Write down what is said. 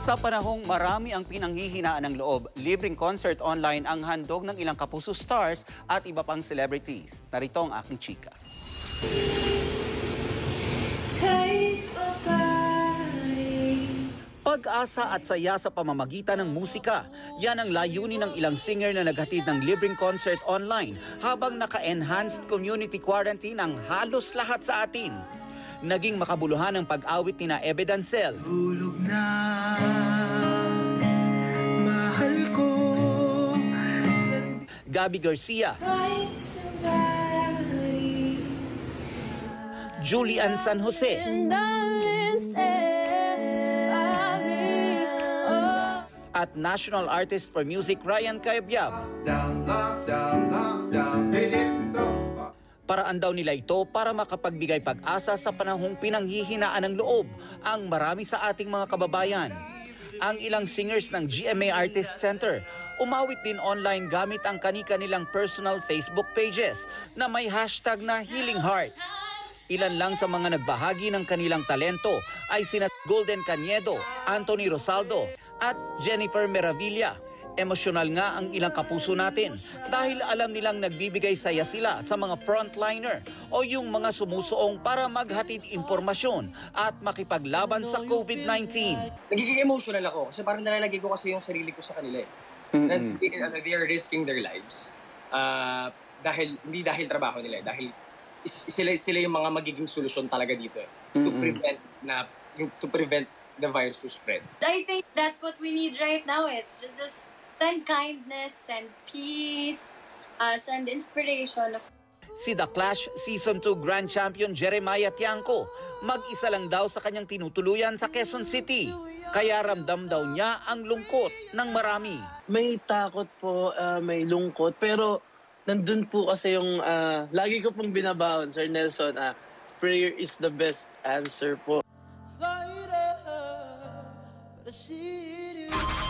Sa panahong marami ang pinanghihinaan ng loob, libreng concert online ang handog ng ilang kapuso stars at iba pang celebrities. Narito ang aking chika. Pag-asa at saya sa pamamagitan ng musika. Yan ang layunin ng ilang singer na naghatid ng libreng concert online habang naka-enhanced community quarantine ang halos lahat sa atin. Naging makabuluhan ang pag-awit ni na Ebe Dancel, Tulog na Gabby Garcia. Julian San Jose, at National Artist for Music Ryan Cayabyab. Paraan daw nila ito para makapagbigay pag-asa sa panahong pinanghihinaan ng loob ang marami sa ating mga kababayan. Ang ilang singers ng GMA Artist Center umawit din online gamit ang kanika-nilang personal Facebook pages na may hashtag na Healing Hearts. Ilan lang sa mga nagbahagi ng kanilang talento ay sina Golden Caniedo, Anthony Rosaldo at Jennifer Meravilla. Emosyonal nga ang ilang kapuso natin dahil alam nilang nagbibigay saya sila sa mga frontliner o yung mga sumusuong para maghatid impormasyon at makipaglaban sa COVID-19. nagiging emotional ako kasi parang nalalagay ko kasi yung sarili ko sa kanila eh. Na, ano, they are risking their lives. Ah, dahil, hindi dahil trabaho nila eh. Dahil is- sila, sila yung mga magiging solusyon talaga dito eh. To prevent na, yung, to prevent the virus to spread. I think that's what we need right now. It's just just send kindness, send peace, uh, send inspiration. Si The Clash Season 2 Grand Champion Jeremiah Tiangco, mag-isa lang daw sa kanyang tinutuluyan sa Quezon City. Kaya ramdam daw niya ang lungkot ng marami. may takot po, ah, may lungkot, pero nandun po kasi yung, ah, lagi ko pong binabaon, Sir Nelson, ah, prayer is the best answer po. fighter,